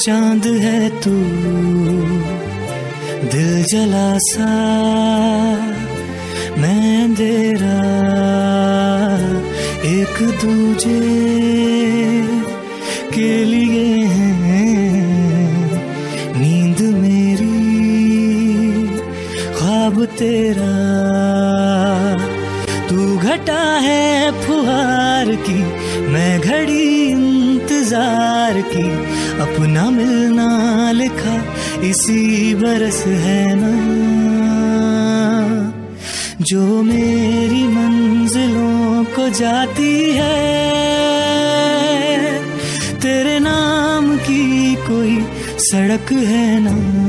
चाँद है तू, दिल जला सा, मैं तेरा एक दूजे के लिए हैं। नींद मेरी, ख्वाब तेरा, तू घटा है फुहार की, मैं घड़ी इंतज़ार की, अपना मिलना लिखा, इसी बरस है ना। जो मेरी मंजिलों को जाती है, तेरे नाम की कोई सड़क है ना।